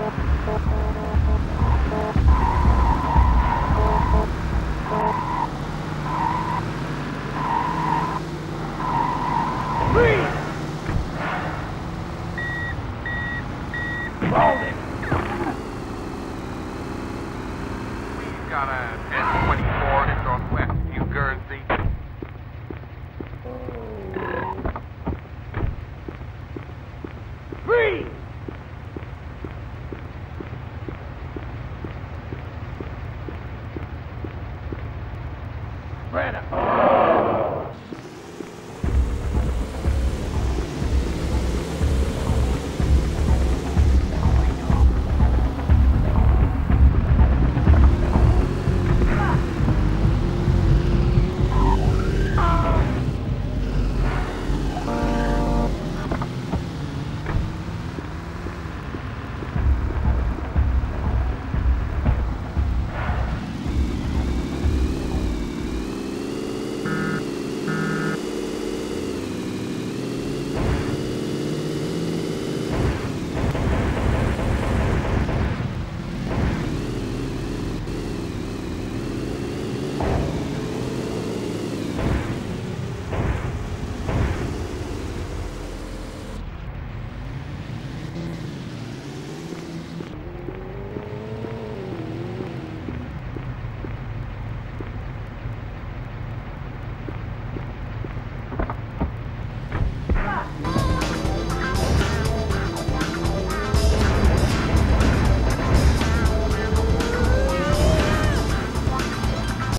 Thank you. Brandon.